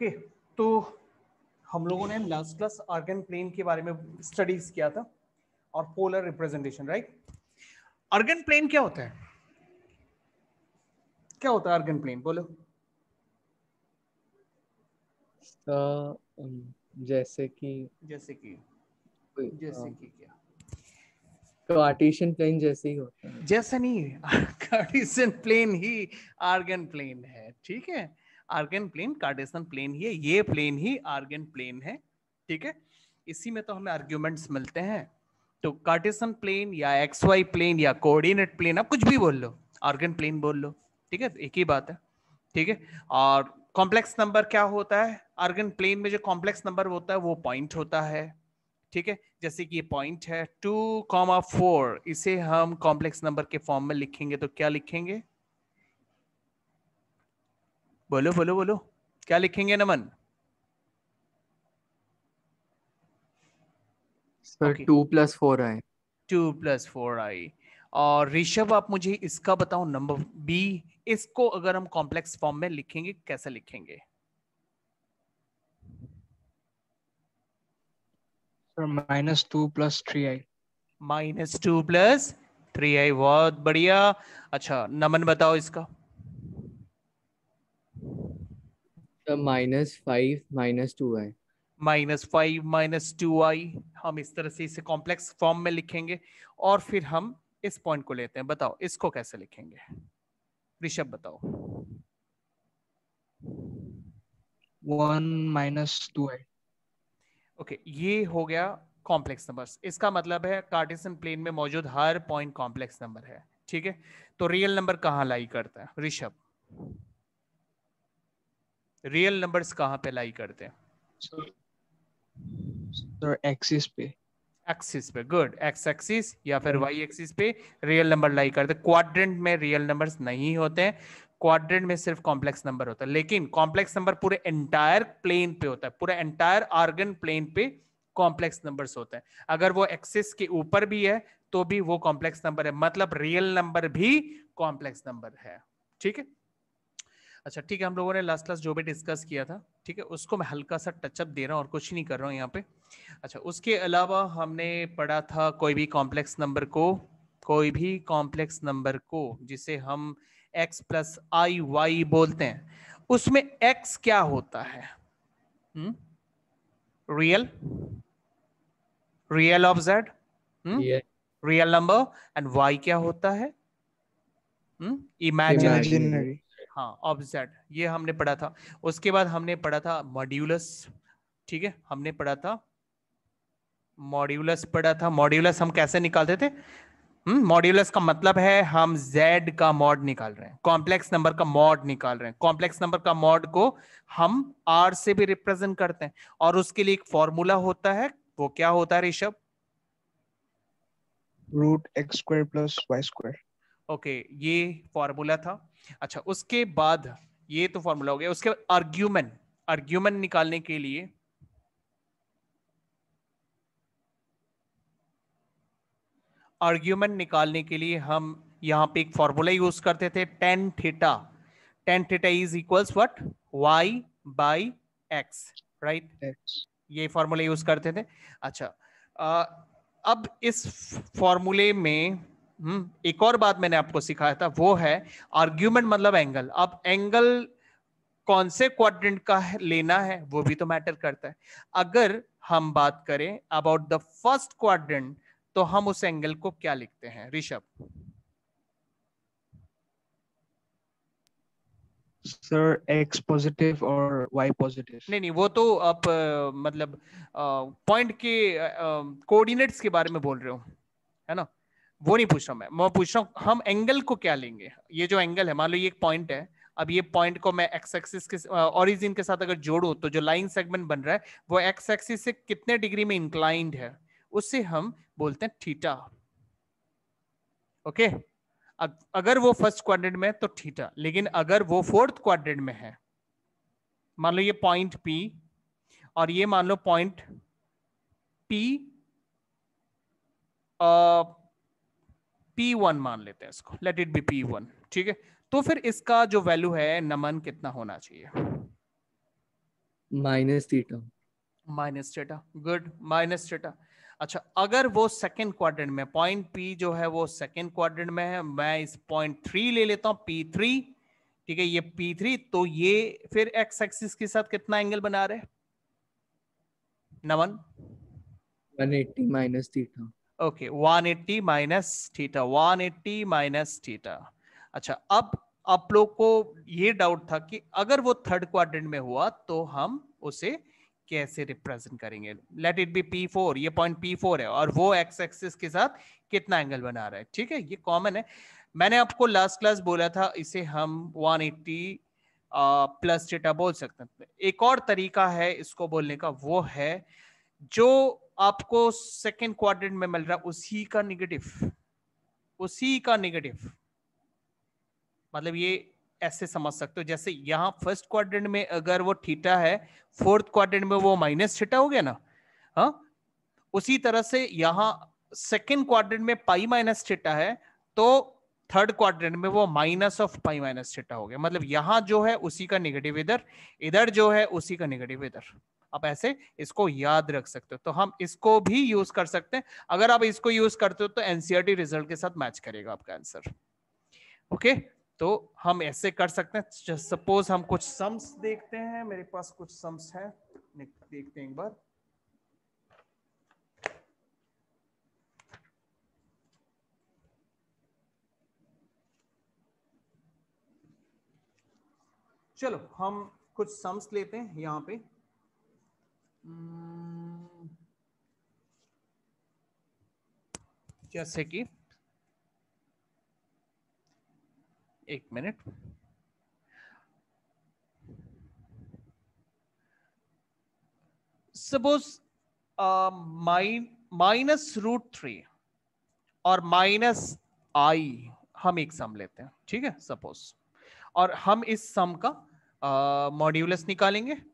Okay तो हम लोगों ने लास्ट क्लास आर्गन प्लेन के बारे में स्टडीज़ किया था और polar representation right Argand plane क्या होता है? क्या होता है आर्गन प्लेन बोलो। उम, जैसे कि जैसे कि जैसे कि क्या? कार्टेशियन प्लेन जैसे ही होता है। जैसा नहीं कार्टेशियन प्लेन ही आर्गन प्लेन है ठीक है? आर्गन प्लेन, कार्टेशियन प्लेन ही है, ये प्लेन ही आर्गन प्लेन है, ठीक है? इसी में तो हमें आर्ग्यूमेंट्स मिलते हैं। तो कार्टेशियन प्लेन या एक्स वाई प्लेन या कोऑर्डिनेट प्लेन, आप कुछ भी बोल लो, आर्गन प्लेन बोल लो, ठीक है? एक ही बात है, ठीक है? और कॉम्प्लेक्स नंबर क्या होता है? आर्गन प्लेन में जो कॉम्प्लेक्स नंबर होता है, वो पॉइंट होता है, ठीक है? जैसे कि ये पॉइंट है, टू कॉमा फोर, इसे हम कॉम्प्लेक्स नंबर के फॉर्म में लिखेंगे तो क्या लिखेंगे? बोलो बोलो बोलो। क्या लिखेंगे Naman? Sir two plus four i. Two plus four i. और ऋषभ आप मुझे इसका बताओ नंबर बी इसको अगर हम कॉम्प्लेक्स फॉर्म में लिखेंगे कैसे लिखेंगे? Minus two plus three i. Minus two plus three i. बहुत बढ़िया। अच्छा नमन बताओ इसका। Minus five minus two i. Minus five minus two i. हम इस तरह से इसे कॉम्प्लेक्स फॉर्म में लिखेंगे और फिर हम इस पॉइंट को लेते हैं। बताओ इसको कैसे लिखेंगे? ऋषभ बताओ। One minus two i okay ये हो गया कॉम्प्लेक्स नंबर्स इसका मतलब है कार्टेशियन प्लेन में मौजूद हर पॉइंट कॉम्प्लेक्स नंबर है। ठीक है? तो रियल नंबर कहाँ लाई करता है? ऋषभ। रियल नंबर्स कहाँ पे लाई करते हैं? सर एक्सिस पे। एक्सिस पे गुड एक्स एक्सिस या फिर वाई एक्सिस पे रियल नंबर लाई करते क्वाड्रेंट में रियल नंबर्स नहीं होते हैं। क्वाड्रेंट में सिर्फ़ कॉम्प्लेक्स नंबर होता है। लेकिन कॉम्प्लेक्स नंबर पूरे एंटायर प्लेन पे होता है। पूरे एंटायर आर्गन प्लेन पे कॉम्प्लेक्स नंबर्स होते हैं। अगर वो एक्सिस के ऊपर भी है तो भी वो कॉम्प्लेक्स नंबर है। मतलब रियल नंबर भी कॉम्प्लेक्स नंबर है। ठीक है? अच्छा ठीक है हम लोगों ने लास्ट क्लास जो भी डिस्कस किया था ठीक है उसको मैं हल्का सा टचअप दे रहा हूँ और कुछ नहीं कर रहा हूँ यहाँ पे। अच्छा उसके अलावा हमने पढ़ा था कोई भी कॉम्प्लेक्स नंबर को कोई भी कॉम्प्लेक्स नंबर को जिसे हम x प्लस आई वाई बोलते हैं उसमें x क्या होता है? Real real of z real number and y क्या होता है? इमेजिनरी इमेजिनरी हाँ ऑब्जेक्ट ये हमने पढ़ा था। उसके बाद हमने पढ़ा था मॉड्यूलस ठीक है? हमने पढ़ा था मॉड्यूलस पढ़ा था मॉड्यूलस हम कैसे निकालते थे? हम्म मॉड्यूलस का मतलब है हम z का मॉड निकाल रहे हैं कॉम्प्लेक्स नंबर का मॉड निकाल रहे हैं। कॉम्प्लेक्स नंबर का मॉड को हम r से भी रिप्रेजेंट करते हैं और उसके लिए एक फॉर्मूला होता है, वो क्या होता है Rishabh? Root x square plus y square okay ये फॉर्मूला था। अच्छा उसके बाद ये तो फॉर्मूला हो गया। उसके बाद आर्ग्यूमेंट आर्ग्यूमेंट निकालने के लिए आर्ग्यूमेंट निकालने के लिए हम यहाँ पे एक फॉर्मूला यूज़ करते थे tan theta tan theta is equals what y by x right ये फॉर्मूला यूज़ करते थे। अच्छा अ, अब इस फॉर्मूले में हम्म, एक और बात मैंने आपको सिखाया था वो है आर्ग्यूमेंट मतलब एंगल अब एंगल कौन से क्वाड्रेंट का है, लेना है वो भी तो मैटर करता है. अगर हम बात करें अबाउट द फ़र्स्ट क्वाड्रेंट तो हम उस एंगल को क्या लिखते हैं? ऋषभ. सर एक्स पॉजिटिव और वाई पॉजिटिव नहीं नहीं वो तो आप मतलब पॉइंट के कोऑर्डिनेट्स के बारे में बोल रहे हो है ना? वो नहीं पूछ रहा मैं। मैं पूछ रहा हूँ, हम एंगल को क्या लेंगे? ये जो एंगल है, मान लो ये एक पॉइंट है, अब ये पॉइंट को मैं एक्स एक्सिस के ओरिजिन के साथ अगर जोड़ूं तो जो लाइन सेगमेंट बन रहा है, वो एक्स एक्सिस से कितने डिग्री में इंक्लाइंड है, उससे हम बोलते हैं थीटा ओके अगर वो फ़र्स्ट क्वाड्रेंट में है तो थीटा लेकिन अगर वो फोर्थ क्वाड्रेंट में है, मान लो ये पॉइंट पी और ये मान लो पॉइंट पी पी वन मान लेते हैं इसको let it be P one ठीक है? तो फिर इसका जो वैल्यू है नमन कितना होना चाहिए? Minus theta minus theta good minus theta अच्छा अगर वो सेकंड क्वाड्रेंट में पॉइंट पी जो है वो सेकंड क्वाड्रेंट में है मैं इस पॉइंट थ्री ले लेता हूँ पी थ्री ठीक है? ये पी थ्री तो ये फिर एक्स एक्सिस के साथ कितना एंगल बना रहे Naman? 180 minus theta okay 180 minus theta 180 minus theta अच्छा अब आप लोग को ये डाउट था कि अगर वो थर्ड क्वाड्रेंट में हुआ तो हम उसे कैसे रिप्रेजेंट करेंगे? Let it be P four ये पॉइंट पी फोर है, और वो एक्स एक्सिस के साथ कितना एंगल बना रहा है? ठीक है, ये कॉमन है। मैंने आपको लास्ट क्लास बोला था, इसे हम 180 प्लस डेटा बोल सकते हैं। एक और तरीका है इसको बोलने का, वो है जो आपको सेकेंड क्वाड्रेंट में मिल रहा है, उसी का निगेटिव उसी का निगेटिव मतलब ये ऐसे समझ सकते हो, जैसे यहाँ फ़र्स्ट क्वाड्रेंट में अगर वो थीटा है फोर्थ क्वाड्रेंट में वो माइनस थीटा हो गया ना हाँ? उसी तरह से यहाँ सेकेंड क्वाड्रेंट में पाई माइनस थीटा है तो थर्ड क्वाड्रेंट में वो minus of pi minus theta हो गया। मतलब यहाँ जो है, उसी का निगेटिव इधर इधर जो है, उसी का निगेटिव इधर। आप ऐसे इसको याद रख सकते हो। तो हम इसको भी यूज़ कर सकते हैं। अगर आप इसको यूज़ करते हो तो एनसीआरटी रिज़ल्ट के साथ मैच करेगा आपका आंसर। ओके? तो हम ऐसे कर सकते हैं। सपोज़ हम कुछ सम्स देखते हैं। मेरे पास कुछ सम्स है। देखते हैं एक बार। चलो, हम कुछ सम्स लेते हैं यहाँ पे। जैसे कि? एक मिनट। सपोज़ माइनस रूट थ्री और माइनस आई हम एक सम लेते हैं ठीक है? सपोज़ और हम इस सम का मॉड्यूलस uh, निकालेंगे।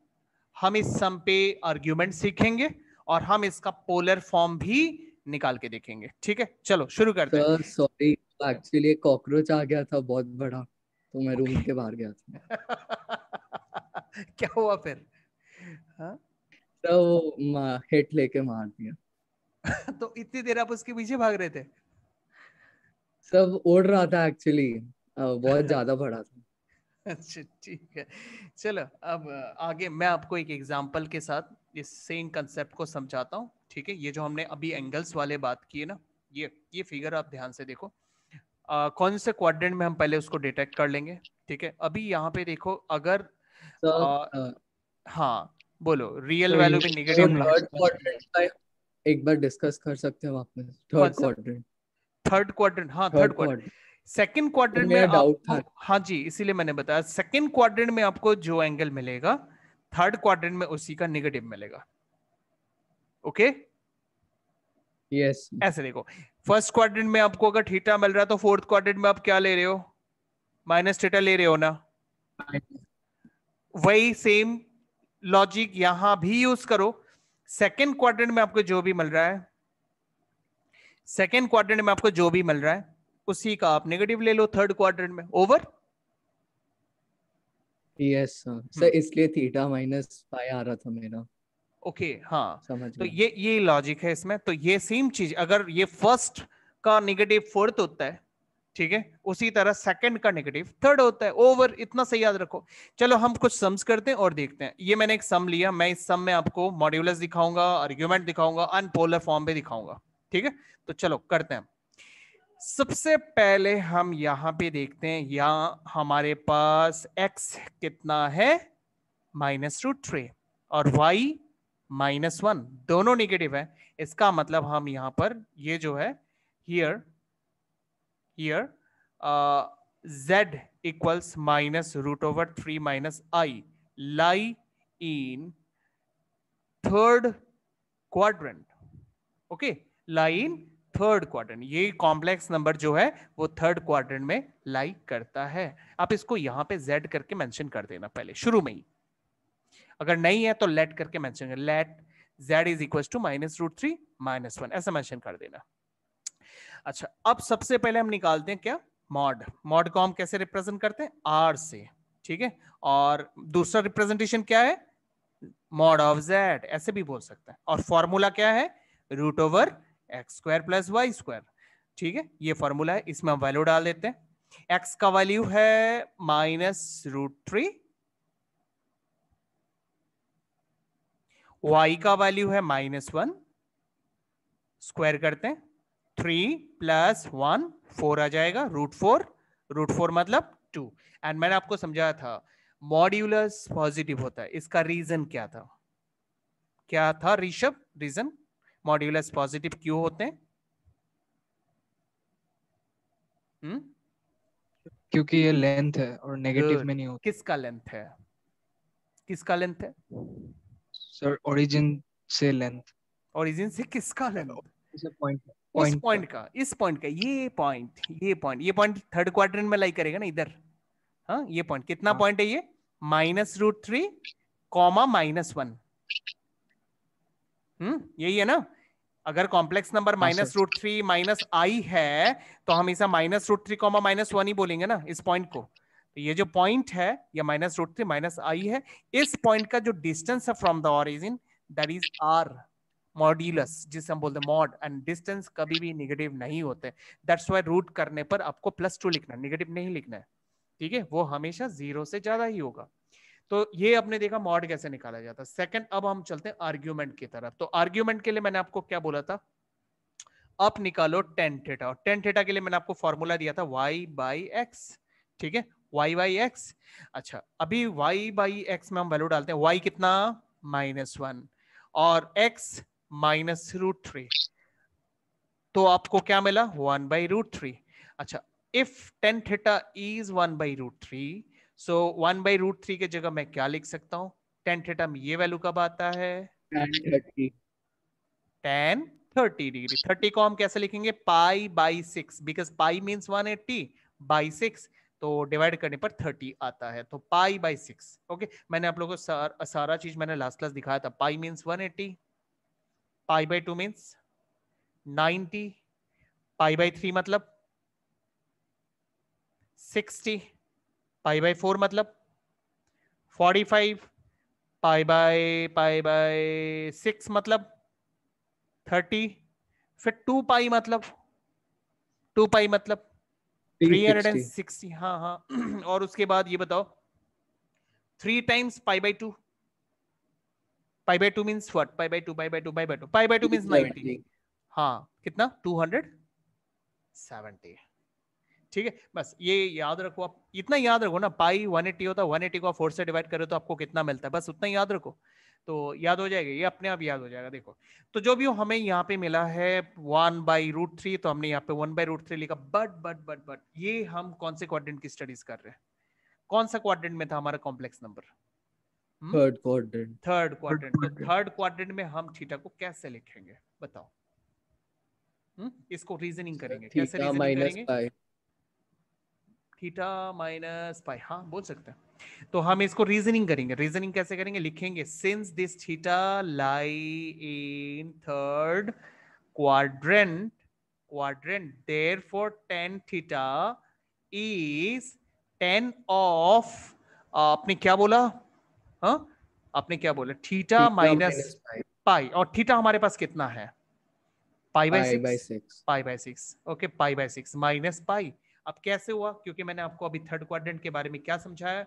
हम इस सम पे आर्ग्यूमेंट सीखेंगे और हम इसका पोलर फॉर्म भी निकाल के देखेंगे। ठीक है? चलो शुरू करते हैं। सॉरी एक्चुअली कॉकरोच आ गया था बहुत बड़ा। तो मैं रूम के बाहर गया था। क्या हुआ फिर? हाँ? तो हिट लेके मार दिया। तो इतनी देर आप उसके पीछे भाग रहे थे? सब उड़ रहा था एक्चुअली बहुत ज़्यादा बड़ा था। अच्छा ठीक है। चलो अब आगे मैं आपको एक एग्जांपल के साथ इस सेम कंसेप्ट को समझाता हूँ ठीक है? ये जो हमने अभी एंगल्स वाले बात की है ना ये ये फिगर आप ध्यान से देखो। आ, कौन से क्वाड्रेंट में हम पहले उसको डिटेक्ट कर लेंगे ठीक है? अभी यहाँ पे देखो अगर so, आ, uh, हाँ बोलो रियल वैल्यू भी नेगेटिव एक बार डिस्कस कर सकते हो आपने थर्ड क्वाड्रेंट थर्ड क्वाड्रेंट हाँ थर्ड क्वाड्रेंट सेकंड क्वार्टर में डाउट था। हाँ जी इसीलिए मैंने बताया। सेकेंड क्वार्टर में आपको जो एंगल मिलेगा थर्ड क्वार्टर में उसी का निगेटिव मिलेगा। ओके यस ऐसे देखो। फ़र्स्ट क्वाड्रेंट में आपको अगर थीटा मिल रहा है तो फोर्थ क्वार्टर में आप क्या ले रहे हो? माइनस थीटा ले रहे हो ना? वही सेम लॉजिक यहाँ भी यूज़ करो। सेकेंड क्वार्टर में आपको जो भी मिल रहा है सेकेंड क्वार्टर में आपको जो भी मिल रहा है उसी का आप नेगेटिव ले लो थर्ड क्वाड्रेंट में। ओवर यस सर इसलिए थीटा माइनस पाई आ रहा था मेरा। ओके okay, हाँ। समझ तो ये ये लॉजिक है इसमें। तो ये सेम चीज़ अगर ये फ़र्स्ट का नेगेटिव फोर्थ होता है ठीक है? उसी तरह सेकंड का नेगेटिव थर्ड होता है। ओवर इतना सही याद रखो। चलो हम कुछ सम्स करते हैं और देखते हैं। ये मैंने एक सम लिया। मैं इस सम में आपको मॉड्यूलस दिखाऊँगा आर्ग्यूमेंट दिखाऊँगा अनपोलर फॉर्म भी दिखाऊँगा। ठीक है? तो चलो करते हैं। सबसे पहले हम यहाँ पे देखते हैं यहाँ हमारे पास x कितना है? माइनस रूट थ्री और y माइनस वन, दोनों निगेटिव है। इसका मतलब हम यहाँ पर ये जो है here here z equals minus root over three minus i lie in third quadrant okay lie in third quadrant ये कॉम्प्लेक्स नंबर जो है, वो थर्ड क्वाड्रेंट में लाई करता है। आप इसको यहाँ पे z करके मेंशन कर देना पहले, शुरू में ही। अगर नहीं है तो लेट करके मेंशन कर let z is equal to minus root three minus one ऐसा मेंशन कर देना। अच्छा अब सबसे पहले हम निकालते हैं क्या? मॉड मॉड को हम कैसे रिप्रेजेंट करते हैं? आर से, ठीक है? और दूसरा रिप्रेजेंटेशन क्या है? मॉड ऑफ़ जेड ऐसे भी बोल सकते हैं। और फॉर्मूला क्या है? Root over x square plus y square ठीक है? ये फॉर्मूला है, इसमें हम वैल्यू डाल देते हैं। एक्स का वैल्यू है माइनस रूट थ्री वाई का वैल्यू है माइनस वन स्क्वायर करते हैं। थ्री प्लस वन फोर आ जाएगा। रूट फोर रूट फोर मतलब टू एंड मैंने आपको समझाया था मॉड्यूलस पॉजिटिव होता है। इसका रीजन क्या था? क्या था, ऋषभ? रीजन मॉड्यूलस पॉजिटिव क्यों होते हैं? हुँ? क्योंकि ये लेंथ है और नेगेटिव में नहीं होता। किसका लेंथ है? किसका लेंथ है? सर ओरिजिन से लेंथ ओरिजिन से किसका लेंथ पॉइंट इस पॉइंट का। इस पॉइंट का ये पॉइंट ये पॉइंट ये पॉइंट थर्ड क्वार्टर में लाई करेगा ना इधर। हाँ ये पॉइंट कितना पॉइंट हाँ. है ये? Minus root three comma minus one hmm यही है ना? अगर complex number minus root three minus i है तो हम इसे minus root three comma minus one ही बोलेंगे ना इस पॉइंट को। तो ये जो पॉइंट है ये minus root three minus i है। इस पॉइंट का जो डिस्टेंस है from the origin that is r modulus जिसे हम बोलते हैं मॉड एंड डिस्टेंस कभी भी निगेटिव नहीं होते। दैट्स वाई रूट करने पर आपको प्लस टू लिखना है नेगेटिव नहीं लिखना है। ठीक है? वो हमेशा ज़ीरो से ज़्यादा ही होगा। तो ये आपने देखा मॉड कैसे निकाला जाता सेकंड अब हम चलते हैं आर्ग्यूमेंट की तरफ़। तो आर्ग्यूमेंट के लिए मैंने आपको क्या बोला था? अब निकालो टेन थेटा और टेन थेटा के लिए मैंने आपको फॉर्मूला दिया था वाई बाई एक्स ठीक है? वाई बाई एक्स अच्छा अभी वाई बाई एक्स में हम वैल्यू डालते हैं। वाई कितना? माइनस वन और एक्स माइनस रूट थ्री तो आपको क्या मिला? वन बाई रूट थ्री अच्छा if tan theta is one by root three so one by root three के जगह मैं क्या लिख सकता हूँ? टेन थीटा में ये वैल्यू कब आता है? टेन थर्टी डिग्री थर्टी को हम कैसे लिखेंगे? Pi by six because pi means one eighty by six तो डिवाइड करने पर थर्टी आता है. तो पाई बाई सिक्स ओके मैंने आप लोगों को सार, सारा चीज़ मैंने लास्ट क्लास दिखाया था. Pi means one eighty pi by two means ninety pi by three मतलब सिक्सटी पाई बाई फोर मतलब forty five pi by pi by six मतलब थर्टी फिर टू पाई मतलब टू पाई मतलब थ्री हंड्रेड एंड सिक्सटी हाँ हाँ। और उसके बाद ये बताओ three times pi by two pi by two means what pi by two pi by two pi by two pi by two means ninety हाँ कितना? टू हंड्रेड सेवेंटी ठीक है? बस ये याद रखो आप इतना याद रखो ना पाई वन एट्टी होता है वन एट्टी को आप फोर से डिवाइड करो तो आपको कितना मिलता है बस उतना याद रखो। तो याद हो जाएगा ये अपने आप याद हो जाएगा देखो। तो जो भी हो हमें यहाँ पे मिला है वन बाई रूट थ्री तो हमने यहाँ पे वन बाई रूट थ्री लिखा। बट बट बट बट ये हम कौन से क्वाड्रेंट की स्टडीज़ कर रहे हैं? कौन सा क्वाड्रेंट में था हमारा complex number third quadrant third quadrant third quadrant में हम थीटा को कैसे लिखेंगे? बताओ। हुँ? इसको रीजनिंग करेंगे। कैसे रीजनिंग करेंगे? थीटा माइनस पाई हाँ बोल सकते हैं। तो हम इसको रीजनिंग करेंगे। रीजनिंग कैसे करेंगे? लिखेंगे since this theta lie in third quadrant quadrant therefore tan theta is tan of आपने क्या बोला? हाँ? आपने क्या बोला? थीटा माइनस पाई और थीटा हमारे पास कितना है? Pi by six pi by six okay pi by six minus pi अब कैसे हुआ? क्योंकि मैंने आपको अभी थर्ड क्वाड्रेंट के बारे में क्या समझाया।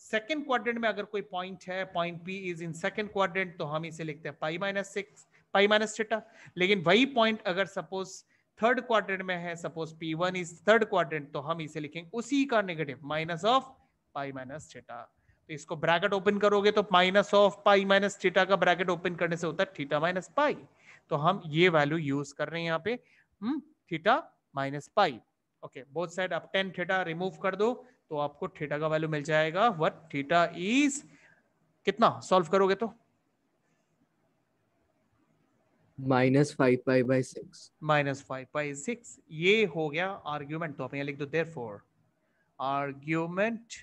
सेकेंड क्वाड्रेंट में अगर कोई पॉइंट है point P is in second quadrant तो हम इसे लिखते हैं pi minus six pi minus theta लेकिन वही पॉइंट अगर सपोज़ थर्ड क्वाड्रेंट में है suppose P one is third quadrant तो हम इसे लिखेंगे उसी का negative minus of pi minus theta तो इसको ब्रैकेट ओपन करोगे तो minus of pi minus theta का ब्रैकेट ओपन करने से होता है थीटा माइनस पाई तो हम ये वैल्यू यूज़ कर रहे हैं यहाँ पे। Theta minus pi okay both side आप टेन थीटा रिमूव कर दो तो आपको थीटा का वैल्यू मिल जाएगा। व्हाट थीटा इज़ कितना सॉल्व करोगे तो? Minus five pi by six minus five by six ये हो गया आर्ग्यूमेंट तो आप यहाँ लिख दो therefore argument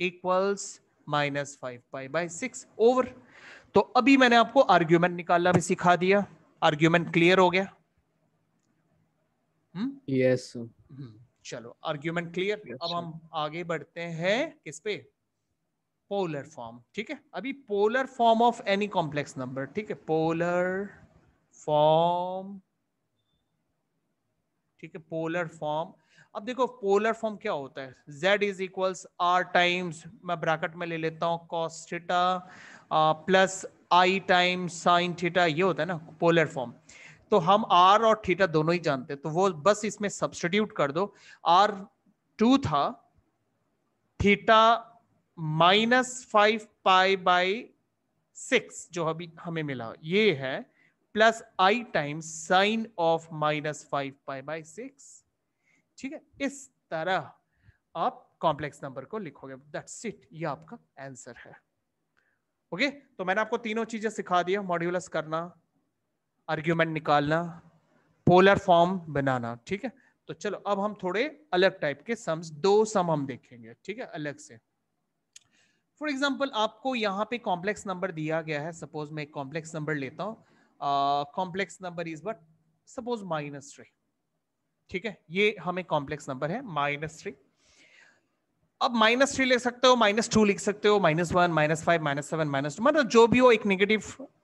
equals minus five pi by six over तो अभी मैंने आपको आर्ग्यूमेंट निकालना भी सिखा दिया। आर्ग्यूमेंट क्लियर हो गया। यस हम्म? हम्म, चलो आर्ग्यूमेंट क्लियर अब हम आगे बढ़ते हैं किस पे? पोलर फॉर्म ठीक है? अभी polar form of any complex number ठीक है? पोलर फॉर्म ठीक है? पोलर फॉर्म अब देखो पोलर फॉर्म क्या होता है? Z is equals r times मैं ब्रैकेट में ले लेता हूँ cos theta plus i times sine theta ये होता है ना पोलर फॉर्म तो हम आर और थीटा दोनों ही जानते हैं तो वो बस इसमें सब्सटीट्यूट कर दो आर टू था theta minus five pi by six जो अभी हमें मिला, ये है plus i times sine of minus five pi by six ठीक है, इस तरह आप कॉम्प्लेक्स नंबर को लिखोगे दैट्स इट ये आपका आंसर है ओके okay? तो मैंने आपको तीनों चीज़ें सिखा दिया मॉड्यूलस करना आर्ग्यूमेंट निकालना, पोलर फॉर्म बनाना, ठीक है? तो चलो, अब हम थोड़े अलग टाइप के सम्स दो सम हम देखेंगे, ठीक है? अलग से। फॉर एग्ज़ाम्पल आपको यहाँ पे कॉम्प्लेक्स नंबर दिया गया है। सपोज़ मैं कॉम्प्लेक्स नंबर लेता हूँ। Complex number is but suppose minus three ठीक है? ये हमें कॉम्प्लेक्स नंबर है माइनस थ्री अब माइनस थ्री लिख सकते हो माइनस टू लिख सकते हो minus one minus five minus seven minus two मतलब जो भी हो, एक नेगेटिव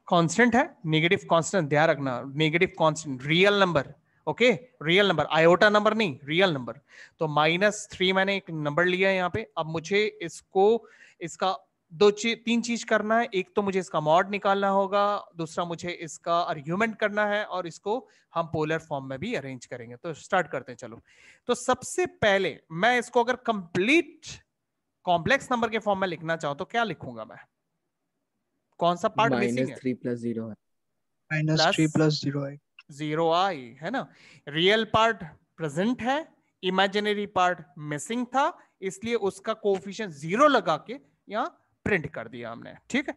कांस्टेंट है नेगेटिव कांस्टेंट ध्यान रखना negative constant real number okay real number iota number नहीं रियल नंबर तो माइनस थ्री मैंने एक नंबर लिया है यहाँ पे, अब मुझे इसको, इसका दो चीज़ तीन चीज़ करना है। एक तो मुझे इसका मॉड निकालना होगा दूसरा मुझे इसका आर्ग्यूमेंट करना है और इसको हम पोलर फॉर्म में भी अरेंज करेंगे। तो स्टार्ट करते हैं चलो। तो सबसे पहले मैं इसको अगर कंप्लीट कॉम्प्लेक्स नंबर के फॉर्म में लिखना चाहूँ तो क्या लिखूँगा मैं? कौन सा पार्ट मिसिंग है? Three plus zero minus three plus zero zero i है। ना? रियल पार्ट प्रेजेंट है इमेजिनरी पार्ट मिसिंग था इसलिए उसका कोफिशियंट ज़ीरो लगा के यहाँ प्रिंट कर दिया हमने ठीक है?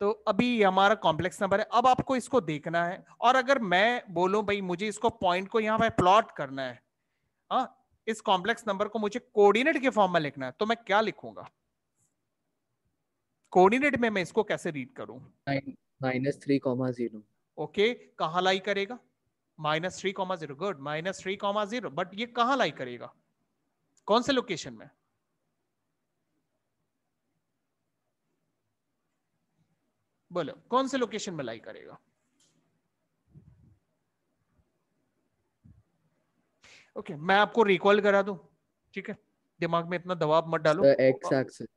तो अभी हमारा कॉम्प्लेक्स नंबर है। अब आपको इसको देखना है। और अगर मैं बोलूँ भाई मुझे इसको पॉइंट को यहाँ पे प्लॉट करना है। आ, हाँ, इस कॉम्प्लेक्स नंबर को मुझे कोऑर्डिनेट के फॉर्म में लिखना है। तो मैं क्या लिखूँगा? कोऑर्डिनेट में मैं इसको कैसे रीड करूँ? Minus three comma zero okay कहा लाई करेगा? Minus three comma zero good minus three comma zero but ये कहा लाई करेगा? कौन से लोकेशन में? बोलो कौन से लोकेशन में लाई करेगा? ओके okay, मैं आपको रिकॉल करा दूँ ठीक है? दिमाग में इतना दबाव मत डालो। एक्स एक्सिस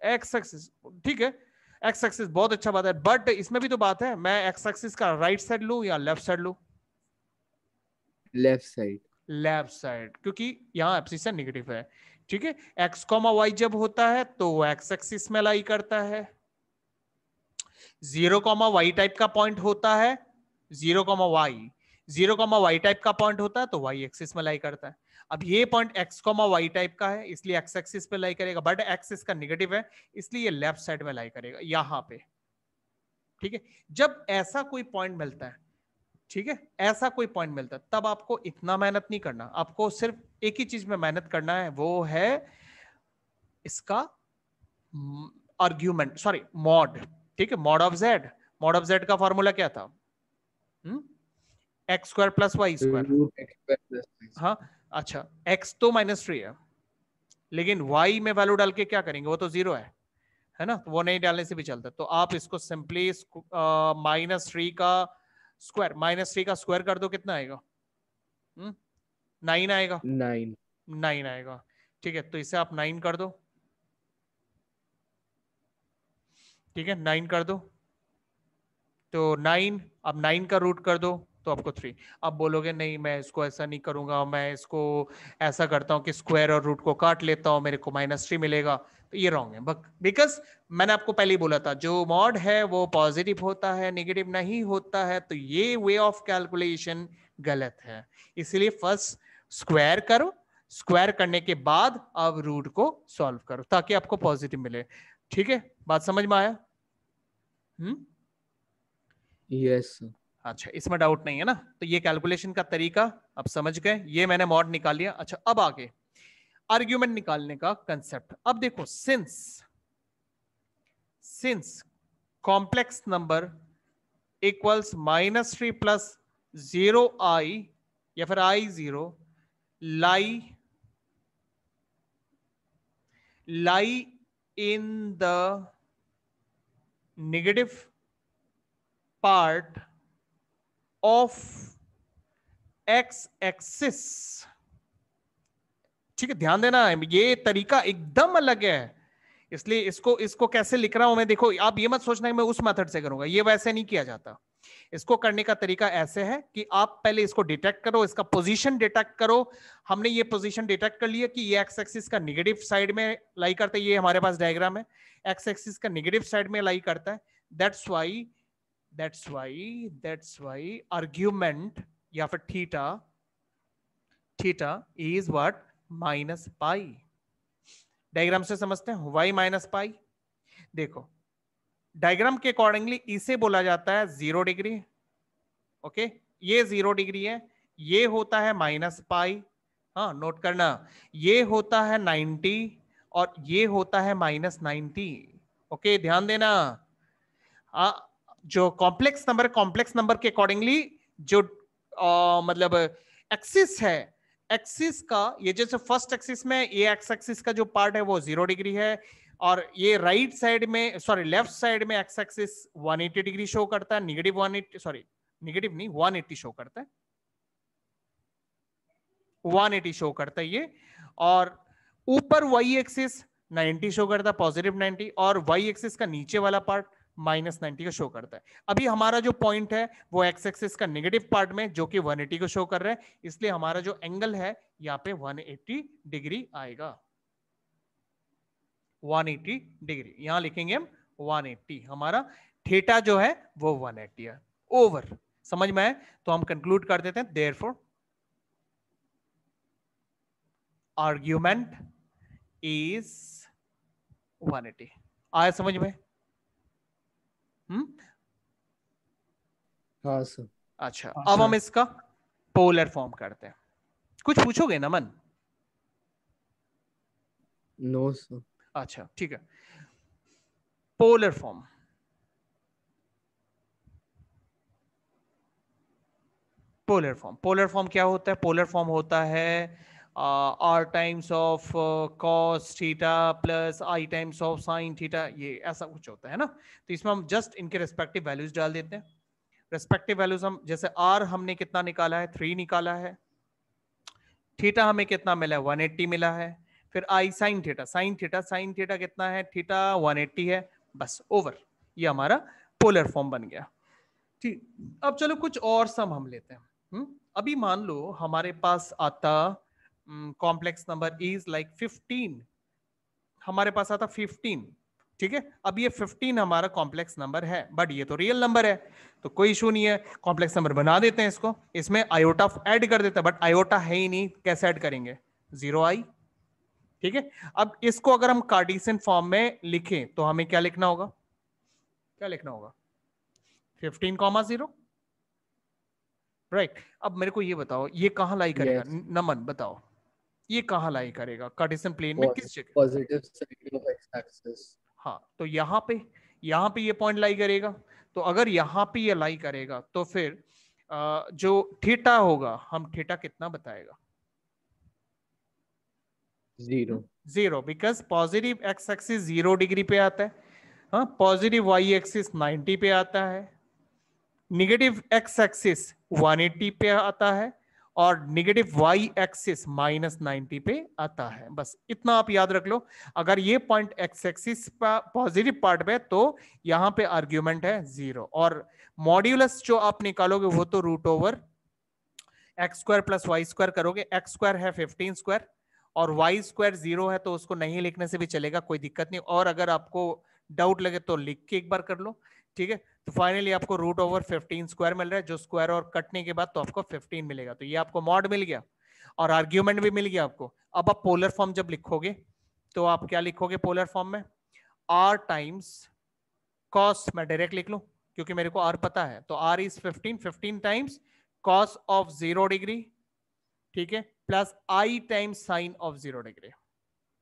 एक्स एक्सिस ठीक है? एक्स एक्सिस बहुत अच्छा बात है बट इसमें भी तो बात है मैं एक्स एक्सिस का राइट साइड लू या लेफ़्ट साइड लू? लेफ़्ट साइड लेफ़्ट साइड क्योंकि यहाँ एप्सिसन नेगेटिव है ठीक है? एक्स कॉमा वाई जब होता है तो एक्स एक्सिस में लाई करता है। ज़ीरो कॉमा वाई टाइप का पॉइंट होता है, zero comma y, zero comma y type का पॉइंट होता है तो वाई एक्सिस में लाई करता है। अब ये point x comma y type का है, इसलिए एक्स एक्सिस पे लाई करेगा, बट एक्स इसका निगेटिव है, इसलिए ये लेफ़्ट साइड में लाई करेगा, यहाँ पे। ठीक है? जब ऐसा कोई पॉइंट मिलता है, ठीक है? ऐसा कोई पॉइंट मिलता है, तब आपको इतना मेहनत नहीं करना। आपको सिर्फ़ एक ही चीज़ में मेहनत करना है, वो है इसका आर्ग्यूमेंट सॉरी मॉड ठीक है mod of z mod of z का फॉर्मूला क्या था? X square plus y square हाँ अच्छा एक्स तो माइनस थ्री है। लेकिन वाई में वैल्यू डाल के क्या करेंगे? वो तो ज़ीरो है है ना? वो नहीं डालने से भी चलता तो आप इसको सिंपली माइनस थ्री का स्क्वायर माइनस थ्री का स्क्वायर कर दो कितना आएगा? नाइन आएगा। नाइन नाइन आएगा। ठीक है तो इसे आप नाइन कर दो। ठीक है नाइन कर दो। तो नाइन अब नाइन का रूट कर दो तो आपको थ्री अब बोलोगे, नहीं, मैं इसको ऐसा नहीं करूँगा, मैं इसको ऐसा करता हूँ कि स्क्वायर और रूट को काट लेता हूँ, मेरे को माइनस थ्री मिलेगा। तो ये रॉन्ग है। बिकॉज़ मैंने आपको पहले ही बोला था, जो मॉड है, वो पॉजिटिव होता है नेगेटिव नहीं होता है तो ये वे ऑफ़ कैलकुलेशन गलत है। इसलिए फ़र्स्ट स्क्वायर करो स्क्वायर करने के बाद अब रूट को सॉल्व करो, ताकि आपको पॉजिटिव मिले। ठीक है? बात समझ में आया? हम्म? यस अच्छा इसमें डाउट नहीं है ना? तो ये कैलकुलेशन का तरीका अब समझ गए ये मैंने मॉड निकाल लिया। अच्छा अब आगे। आर्ग्यूमेंट निकालने का कंसेप्ट अब देखो since since complex number equals minus three plus zero i या फिर i zero lie lie in the negative part of x axis. ठीक है, ध्यान देना है ये तरीका एकदम अलग है। इसलिए इसको इसको कैसे लिख रहा हूँ मैं, देखो, आप ये मत सोचना कि मैं उस मेथड से करूँगा, ये वैसे नहीं किया जाता। इसको करने का तरीका ऐसे है कि आप पहले इसको डिटेक्ट करो, इसका पोजीशन डिटेक्ट करो। हमने ये पोजीशन डिटेक्ट कर लिया कि ये एक्स एक्सिस का निगेटिव साइड में लाई करता है, ये हमारे पास डायग्राम है। एक्स एक्सिस का निगेटिव साइड में लाई करता है। That's why that's why that's why argument या फिर theta theta is what minus pi diagram से समझते हैं? वाई माइनस पाई देखो डायग्राम के अकॉर्डिंगली इसे बोला जाता है ज़ीरो डिग्री ओके ये ज़ीरो डिग्री है ये होता है माइनस पाई हाँ नोट करना। ये होता है नाइनटी और ये होता है माइनस नाइनटी ओके ध्यान देना। आ, जो कॉम्प्लेक्स नंबर कॉम्प्लेक्स नंबर के अकॉर्डिंगली जो आ, मतलब एक्सिस है एक्सिस का ये जैसे फ़र्स्ट एक्सिस में ये एक्स एक्सिस का जो पार्ट है वो ज़ीरो डिग्री है और ये राइट साइड में सॉरी लेफ़्ट साइड में एक्स एक्सिस 180 डिग्री शो करता है निगेटिव 180 सॉरी निगेटिव नहीं 180 शो करता है। 180 शो करता है ये, और ऊपर वाई एक्सिस 90 शो करता है पॉजिटिव 90 और वाई एक्सिस का नीचे वाला पार्ट माइनस नाइनटी को शो करता है। अभी हमारा जो पॉइंट है, वो एक्स एक्सिस का नेगेटिव पार्ट में, जो कि 180 को शो कर रहा है, इसलिए हमारा जो एंगल है, यहाँ पे 180 डिग्री आएगा। 180 डिग्री। यहाँ लिखेंगे हम 180 हमारा थीटा जो है वो 180 है। ओवर समझ में आए तो हम कंक्लूड कर देते हैं। देर फोर आर्ग्यूमेंट इज़ 180 आया समझ में? हम्म? हाँ सर अच्छा अब हम इसका पोलर फॉर्म करते हैं। कुछ पूछोगे नमन नो सर अच्छा ठीक है। Polar form polar form polar form क्या होता है? पोलर फॉर्म होता है r times of cos theta plus i times of sine theta ये ऐसा कुछ होता है ना? तो इसमें हम जस्ट इनके रेस्पेक्टिव वैल्यूज़ डाल देते हैं। रेस्पेक्टिव वैल्यूज़ हम, जैसे आर हमने कितना निकाला है? थ्री निकाला है। थीटा हमें कितना मिला है? 180 मिला है। फिर i sine theta sine theta sine theta कितना है? थीटा 180 है। बस ओवर ये हमारा पोलर फॉर्म बन गया। ठीक, अब चलो कुछ और सम हम लेते हैं। हुँ? हम्म? अभी मान लो हमारे पास आता कॉम्प्लेक्स नंबर इज़ लाइक 15 हमारे पास आता 15 ठीक है? अब ये 15 हमारा कॉम्प्लेक्स नंबर है बट ये तो रियल नंबर है। तो कोई इशू नहीं है। कॉम्प्लेक्स नंबर बना देते हैं इसको। इसमें आयोटा ऐड कर देते हैं बट आयोटा है ही नहीं। कैसे ऐड करेंगे? ज़ीरो आई ठीक है? अब इसको अगर हम कार्डिसन फॉर्म में लिखें तो हमें क्या लिखना होगा? क्या लिखना होगा? फिफ्टीन कॉमा ज़ीरो राइट अब मेरे को ये बताओ ये कहाँ लाई करेगा? Yes. नमन बताओ। ये कहाँ लाई करेगा? कार्डिसन प्लेन में किस जगह? हाँ तो यहाँ पे यहाँ पे ये पॉइंट लाई करेगा। तो अगर यहाँ पे ये लाई करेगा तो फिर जो थीटा होगा हम थीटा कितना बताएगा? Zero zero because positive x axis zero degree पे आता है हाँ पॉजिटिव वाई एक्सिस 90 पे आता है निगेटिव एक्स एक्सिस 180 पे आता है, और negative y axis minus ninety पे आता है। बस, इतना आप याद रख लो। अगर ये point x axis positive part पे तो यहाँ पे आर्ग्यूमेंट है ज़ीरो और मॉड्यूलस जो आप निकालोगे, वो तो root over x square plus y square करोगे। एक्स स्क्वायर है फिफ्टीन स्क्वायर और वाई स्क्वायर ज़ीरो है तो उसको नहीं लिखने से भी चलेगा, कोई दिक्कत नहीं। और अगर आपको डाउट लगे तो लिख के एक बार कर लो, ठीक है? तो फाइनली आपको रूट ओवर फिफ्टीन स्क्वायर मिल रहा है, जो स्क्वायर और कटने के बाद तो आपको फिफ्टीन मिलेगा। तो ये आपको मॉड मिल गया और आर्ग्यूमेंट भी मिल गया आपको। अब आप पोलर फॉर्म जब लिखोगे तो आप क्या लिखोगे पोलर फॉर्म में? आर टाइम्स कॉस मैं डायरेक्ट लिख लू, क्योंकि मेरे को आर पता है। तो r is fifteen fifteen times cos of zero degree ठीक है? Plus i time sine of zero degree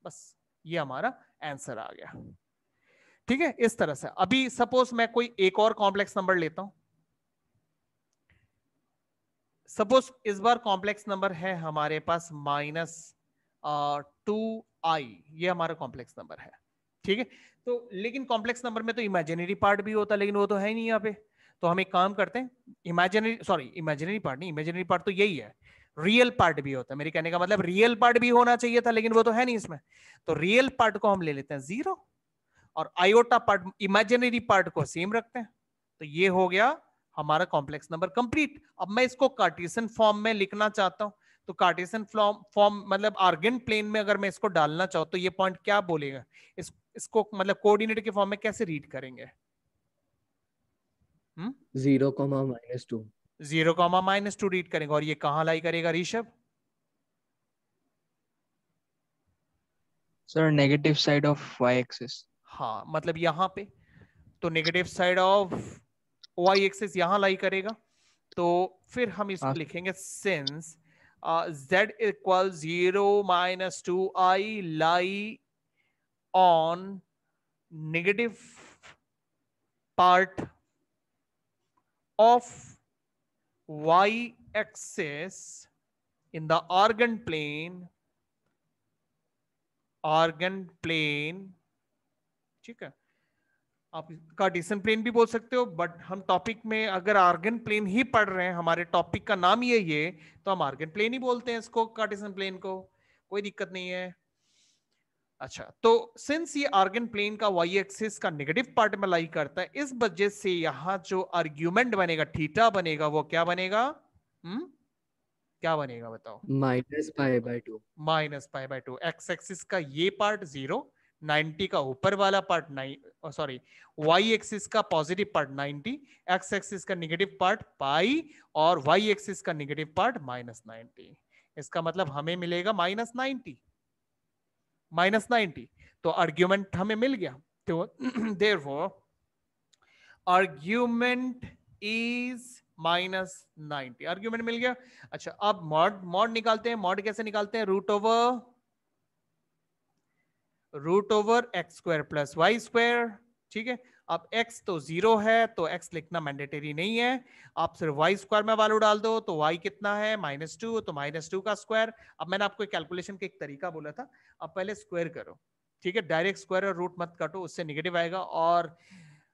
बस, ये हमारा आंसर आ गया। ठीक है? इस तरह से। अभी सपोज़ मैं कोई एक और कॉम्प्लेक्स नंबर लेता हूँ। सपोज़ इस बार कॉम्प्लेक्स नंबर है हमारे पास माइनस टू आई ये हमारा कॉम्प्लेक्स नंबर है। ठीक है? तो लेकिन कॉम्प्लेक्स नंबर में तो इमेजिनरी पार्ट भी होता है लेकिन वो तो है नहीं यहाँ पे। तो हम एक काम करते हैं। इमेजिनरी सॉरी इमेजिनरी पार्ट नहीं इमेजिनरी पार्ट तो यही है। रियल पार्ट भी होता है। मेरे कहने का मतलब रियल पार्ट भी होना चाहिए था लेकिन वो तो है नहीं इसमें। तो रियल पार्ट को हम ले लेते हैं ज़ीरो और आयोटा पार्ट इमेजिनरी पार्ट को सेम रखते हैं। तो ये हो गया हमारा कॉम्प्लेक्स नंबर कंप्लीट अब मैं इसको कार्टेशियन फॉर्म में लिखना चाहता हूँ। तो कार्टेशियन फॉर्म फॉर्म मतलब आर्गन प्लेन में अगर मैं इसको डालना चाहूँ तो ये पॉइंट क्या बोलेगा? इस, इसको मतलब कोऑर्डिनेट के फॉर्म में कैसे रीड करेंगे? Zero minus two zero comma minus two read करेंगे और ये कहाँ लाई करेगा Rishabh sir negative side of y axis हाँ मतलब यहाँ पे तो negative side of y axis यहाँ लाई करेगा तो फिर हम इसको। लिखेंगे since z equal zero minus two i lie on negative part of y axis in the organ plane organ plane, ठीक है? आप कार्टेशियन प्लेन भी बोल सकते हो बट हम टॉपिक में अगर आर्गन प्लेन ही पढ़ रहे हैं, हमारे टॉपिक का नाम ये ये तो हम आर्गन प्लेन ही बोलते हैं इसको कार्टेशियन प्लेन को। कोई दिक्कत नहीं है। अच्छा तो सिंस ये आर्गन प्लेन का वाई एक्सिस का नेगेटिव पार्ट में लाई करता है इस वजह से यहाँ जो आर्ग्यूमेंट बनेगा थीटा बनेगा वो क्या बनेगा? हम्म? क्या बनेगा बताओ? Minus pi by two minus pi by two x axis का ये पार्ट ज़ीरो 90 का ऊपर वाला part nine sorry y axis का पॉजिटिव पार्ट 90 एक्स एक्सिस का निगेटिव पार्ट पाई और वाई एक्सिस का निगेटिव पार्ट माइनस नाइनटी इसका मतलब हमें मिलेगा माइनस नाइनटी माइनस नाइनटी। तो आर्ग्यूमेंट हमें मिल गया। तो there argument is minus ninety. Argument मिल गया। अच्छा अब मॉड मॉड निकालते हैं। मॉड कैसे निकालते हैं? Root over root over x square plus y square ठीक है? अब x तो ज़ीरो है तो x लिखना मैंडेटरी नहीं है। आप सिर्फ़ y स्क्वायर में वैल्यू डाल दो तो y कितना है? माइनस टू तो माइनस टू का स्क्वायर अब मैंने आपको कैलकुलेशन का एक तरीका बोला था अब पहले स्क्वायर करो, ठीक है? डायरेक्ट स्क्वायर और रूट मत काटो, उससे निगेटिव आएगा और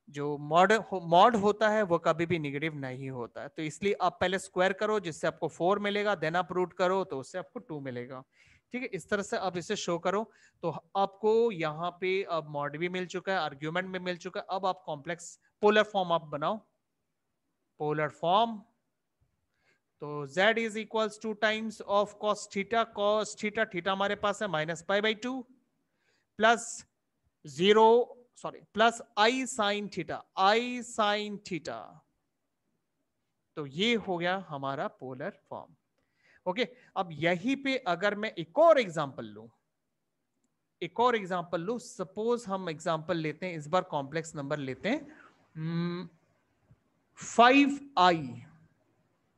जो मॉड मॉड होता है, वो कभी भी निगेटिव नहीं होता है। तो इसलिए आप पहले स्क्वायर करो, जिससे आपको फोर मिलेगा देन आप रूट करो तो उससे आपको टू मिलेगा। ठीक है, इस तरह से आप इसे शो करो। तो आपको यहाँ पे अब मॉड भी मिल चुका है आर्ग्यूमेंट भी मिल चुका है। अब आप कॉम्प्लेक्स पोलर फॉर्म आप बनाओ। पोलर फॉर्म तो z is equals two times of cos theta cos theta theta हमारे पास है minus pi by two plus zero sorry plus i sine theta i sine theta तो ये हो गया हमारा पोलर फॉर्म ओके? अब यही पे अगर मैं एक और एग्ज़ाम्पल लू, एक और एग्ज़ाम्पल लू सपोज़ हम एग्ज़ाम्पल लेते हैं, इस बार कॉम्प्लेक्स नंबर लेते हैं फाइव आई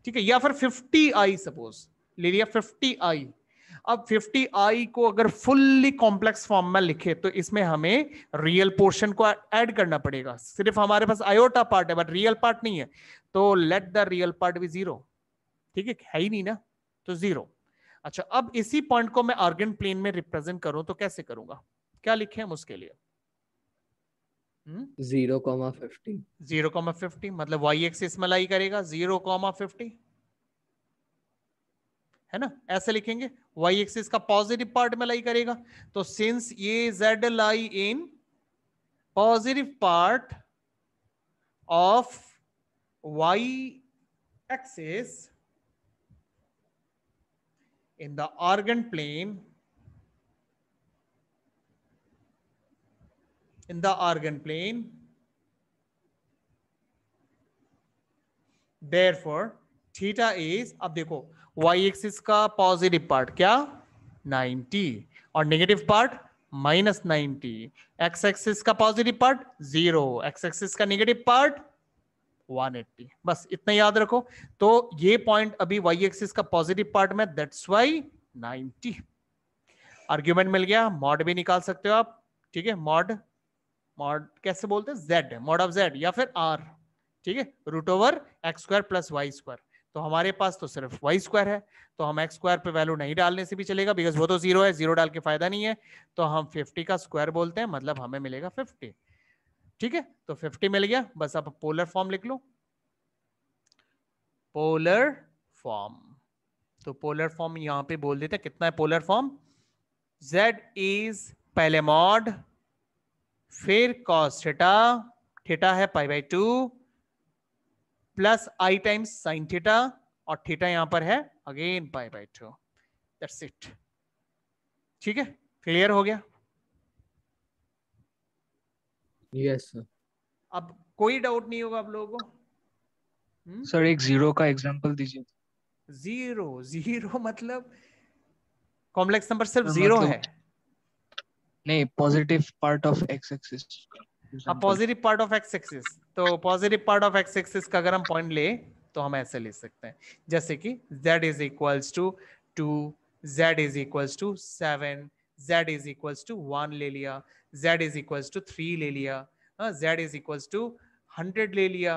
ठीक है? या फिर फिफ्टी आई सपोज़ ले लिया फिफ्टी आई अब 50 आई को अगर फुल्ली कॉम्प्लेक्स फॉर्म में लिखे तो इसमें हमें रियल पोर्शन को ऐड करना पड़ेगा। सिर्फ़ हमारे पास आयोटा पार्ट है बट रियल पार्ट नहीं है। तो लेट द रियल पार्ट भी ज़ीरो ठीक है? है ही नहीं ना? तो ज़ीरो अच्छा अब इसी पॉइंट को मैं आर्गन प्लेन में रिप्रेजेंट करूँ तो कैसे करूँगा? क्या लिखे हम उसके लिए? Zero comma fifty zero comma fifty मतलब वाई एक्सिस में लाई करेगा ज़ीरो कॉमा फिफ्टी है ना? ऐसे लिखेंगे वाई एक्सिस का पॉजिटिव पार्ट में लाई करेगा। तो सिंस ये z lie in positive part of y axis in the organ plane, in the organ plane, therefore, theta is, अब देखो, y एक्सिस का पॉजिटिव पार्ट क्या? 90 और negative part minus ninety x axis का positive part zero x axis का negative part 180 बस, इतना याद रखो। तो ये पॉइंट अभी वाई एक्सिस का पॉजिटिव पार्ट में दैट्स वाई 90 आर्ग्यूमेंट मिल गया मॉड भी निकाल सकते हो आप, ठीक है? मॉड मॉड कैसे बोलते हैं? जेड मॉड ऑफ़ जेड या फिर आर ठीक है? Root over x square plus y square तो हमारे पास तो सिर्फ़ वाई स्क्वायर है तो हम एक्स स्क्वायर पे वैल्यू नहीं डालने से भी चलेगा बिकॉज़ वो तो ज़ीरो है ज़ीरो डाल के फ़ायदा नहीं है। तो हम फिफ्टी का स्क्वायर बोलते हैं मतलब हमें मिलेगा फिफ्टी ठीक है? तो फिफ्टी मिल गया। बस आप पोलर फॉर्म लिख लो। पोलर फॉर्म तो पोलर फॉर्म यहाँ पे बोल देते कितना है पोलर फॉर्म z इज़ पहले मॉड फिर कॉस थीटा थीटा है pi by two plus i times sine theta और थीटा यहाँ पर है again pi by two that's it ठीक है? क्लियर हो गया? यस सर अब कोई डाउट नहीं होगा आप लोगों को? Sir hmm? एक ज़ीरो का एग्जांपल दीजिए। ज़ीरो ज़ीरो मतलब कॉम्प्लेक्स नंबर सिर्फ़ ज़ीरो मतलब, है। नहीं positive part of x axis positive part of x axis तो positive part of x axis का अगर हम पॉइंट ले तो हम ऐसे ले सकते हैं। जैसे कि z is equals to two z is equals to seven z is equals to one ले लिया z is equals to three ले लिया z is equals to hundred ले लिया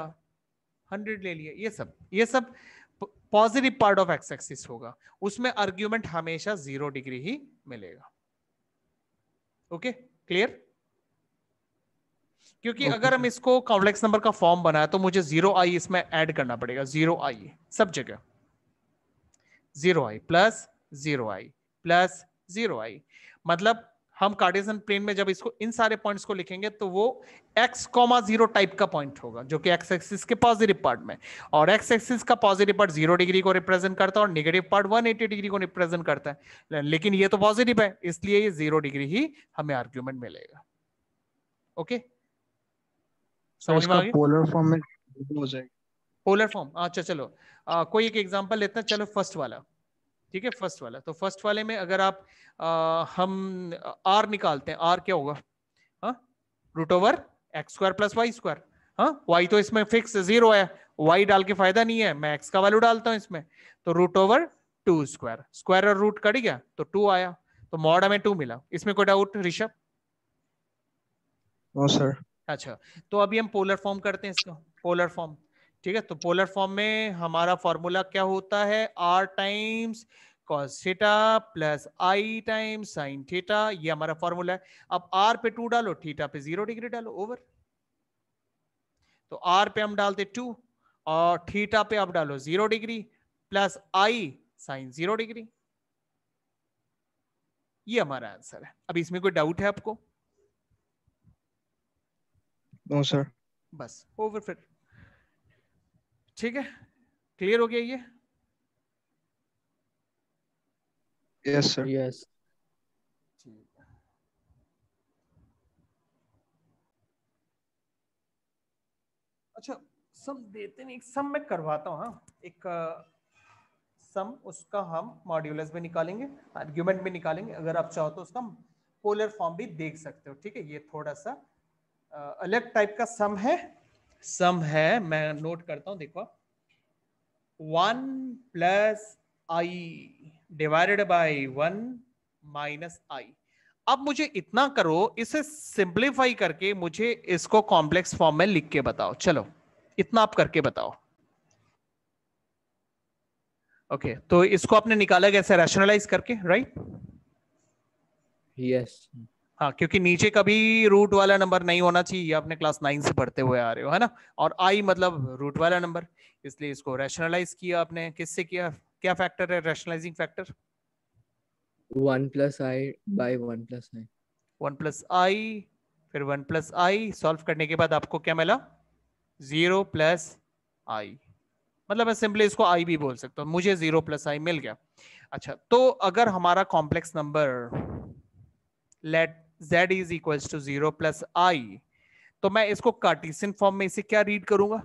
हंड्रेड ले लिया ये सब ये सब positive part of x axis होगा। उसमें आर्ग्यूमेंट हमेशा ज़ीरो डिग्री ही मिलेगा। ओके क्लियर क्योंकि okay. अगर हम इसको कॉम्प्लेक्स नंबर का फॉर्म बनाए तो मुझे ज़ीरो आई इसमें ऐड करना पड़ेगा ज़ीरो आई सब जगह। Zero i plus zero i plus zero i मतलब हम कार्टेशियन प्लेन में जब इसको इन सारे पॉइंट्स को लिखेंगे तो वो x कॉमा ज़ीरो टाइप का पॉइंट होगा जो कि x एक्सिस के पॉजिटिव पार्ट में। और x एक्सिस का पॉजिटिव पार्ट ज़ीरो डिग्री को रिप्रेजेंट करता है और नेगेटिव पार्ट 180 डिग्री को रिप्रेजेंट करता है। लेकिन ये तो पॉजिटिव है इसलिए ये ज़ीरो डिग्री ही हमें आर्ग्यूमेंट मिलेगा। ओके समझ में पोलर फॉर्म में हो जाएगा। पोलर फॉर्म अच्छा चलो। आ, कोई एक एग्जांपल लेते हैं। चलो फ़र्स्ट वाला। ठीक है फ़र्स्ट वाला। तो फ़र्स्ट वाले में अगर आप आ, हम आर निकालते हैं आर क्या होगा? Root over x square plus y square हाँ? वाई तो इसमें फिक्स ज़ीरो है। वाई डाल के फ़ायदा नहीं है मैं एक्स का वैल्यू डालता हूँ इसमें। तो root over two square square और रूट कट गया तो टू आया। तो मॉड हमें टू मिला। इसमें कोई डाउट ऋषभ? नो सर अच्छा तो अभी हम पोलर फॉर्म करते हैं इसका। पोलर फॉर्म ठीक है तो पोलर फॉर्म में हमारा फॉर्मूला क्या होता है? R times cos theta plus i times sine theta ये हमारा फॉर्मूला है। अब आर पे टू डालो थीटा पे ज़ीरो डिग्री डालो ओवर तो आर पे हम डालते टू और थीटा पे आप डालो zero degree plus i sine zero degree ये हमारा आंसर है। अब इसमें कोई डाउट है आपको? नो सर बस ओवर फिर। ठीक है? क्लियर हो गया ये? यस सर यस अच्छा सम देते नहीं सम मैं करवाता हूँ हाँ। एक सम उसका हम मॉड्यूलस में निकालेंगे आर्ग्यूमेंट में निकालेंगे। अगर आप चाहो तो उसका पोलर फॉर्म भी देख सकते हो ठीक है? ये थोड़ा सा अलग टाइप का सम है। सम है मैं नोट करता हूँ देखो। One plus i divided by one minus i. अब मुझे इतना करो इसे सिंप्लीफाई करके मुझे इसको कॉम्प्लेक्स फॉर्म में लिख के बताओ। चलो इतना आप करके बताओ। ओके okay, तो इसको आपने निकाला कैसे रैशनलाइज करके राइट यस yes. हाँ क्योंकि नीचे कभी रूट वाला नंबर नहीं होना चाहिए आपने क्लास नाइन से पढ़ते हुए आ रहे हो है ना? और आई मतलब रूट वाला नंबर इसलिए इसको रैशनलाइज किया आपने। किससे किया? क्या फैक्टर है rationalising factor one plus i by one plus i one plus i फिर वन प्लस आई सॉल्व करने के बाद आपको क्या मिला? ज़ीरो प्लस आई मतलब मैं सिंपली इसको आई भी बोल सकता हूँ। मुझे ज़ीरो प्लस आई मिल गया। अच्छा तो अगर हमारा complex number let z is equal to zero plus i तो मैं इसको कार्टिसियन फॉर्म में इसे क्या रीड करूँगा?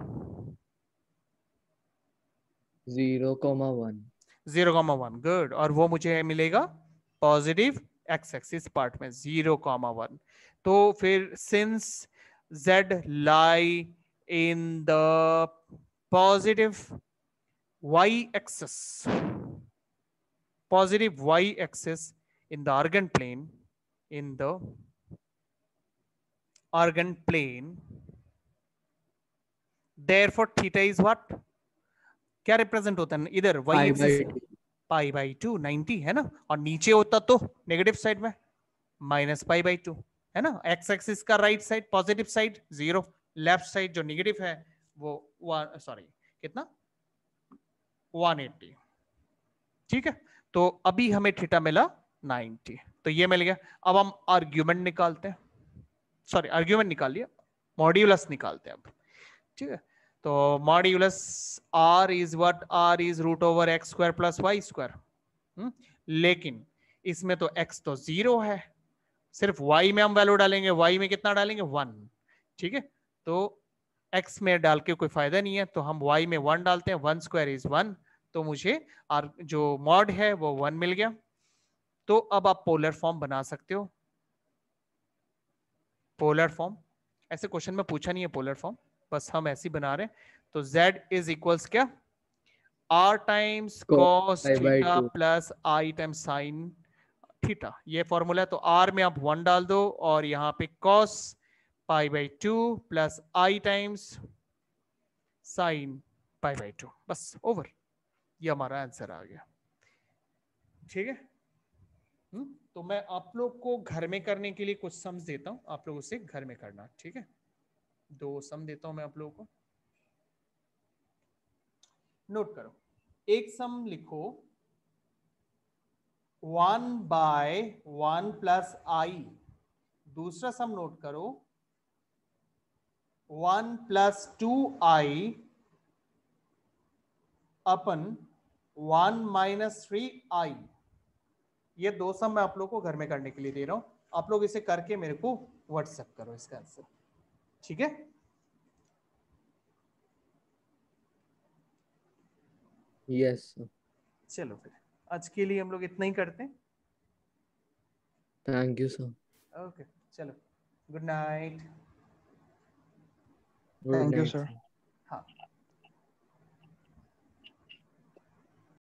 Zero comma one zero comma one good और वो मुझे मिलेगा पॉजिटिव एक्स एक्सिस पार्ट में ज़ीरो कॉमा वन तो फिर since z lie in the positive y axis positive y axis in the argand plane in the argand plane. Therefore, theta is what? क्या represent होता है? इधर y pi by two ninety है ना? और नीचे होता तो नेगेटिव साइड में माइनस पाई बाई टू है ना? एक्स एक्सिस का right side positive side zero left side जो नेगेटिव है वो सॉरी कितना? 180 ठीक है? तो अभी हमें थीटा मिला 90 तो ये मिल गया। अब हम आर्ग्यूमेंट निकालते हैं। सॉरी आर्ग्यूमेंट निकाल लिया मॉड्यूलस निकालते हैं अब। ठीक है? तो modulus r is what r is root over x square plus y square लेकिन इसमें तो एक्स तो ज़ीरो है। सिर्फ़ वाई में हम वैल्यू डालेंगे। वाई में कितना डालेंगे? वन ठीक है? तो एक्स में डाल के कोई फ़ायदा नहीं है। तो हम वाई में वन डालते हैं। वन स्क्वायर इज़ वन तो मुझे आर जो मॉड है, वो वन मिल गया। तो अब आप पोलर फॉर्म बना सकते हो। पोलर फॉर्म ऐसे क्वेश्चन में पूछा नहीं है पोलर फॉर्म बस हम ऐसी बना रहे हैं। तो z इज़ इक्वल्स क्या? R times cos theta plus i times sine theta ये फॉर्मूला है तो r में आप वन डाल दो और यहाँ पे cos pi by two plus i times sine pi by two बस ओवर ये हमारा आंसर आ गया। ठीक है? हम्म? तो मैं आप लोग को घर में करने के लिए कुछ सम्स देता हूँ। आप लोग उसे घर में करना, ठीक है? दो सम देता हूँ मैं आप लोगों को। नोट करो। एक सम लिखो। One by one plus i. दूसरा सम नोट करो। वन प्लस टू आई अपन वन माइनस थ्री आई। ये दो सम मैं आप लोग को घर में करने के लिए दे रहा हूँ। आप लोग इसे करके मेरे को व्हाट्सएप करो इसका आंसर ठीक है? यस चलो फिर। आज के लिए हम लोग इतना ही करते हैं। थैंक यू सर ओके चलो। Good night thank you sir